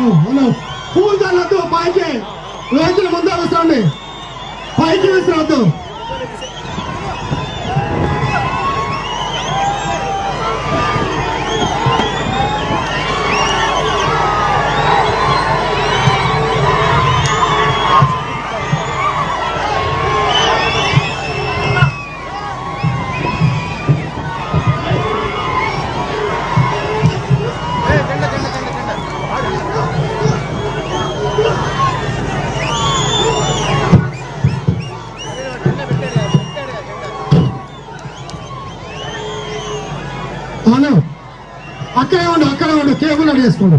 Hello పూజలు వద్దు పైకి. రైతులు ముందే వస్తుంది పైకి విసిరవద్దు హలో అక్కడే ఉండు అక్కడే ఉండు కేబుల్ అడిగేసుకోండి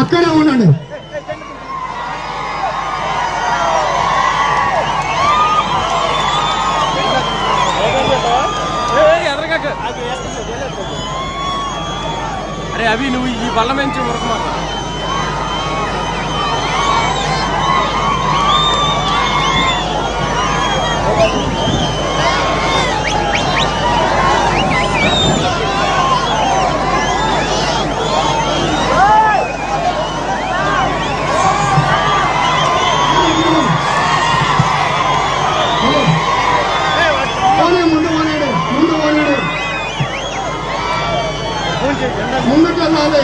అక్కడే ఉండండి అరే అవి నువ్వు ఈ బల్ల నుంచి Thank you. ముందు పోనీడు ముందుకు వెళ్ళాలి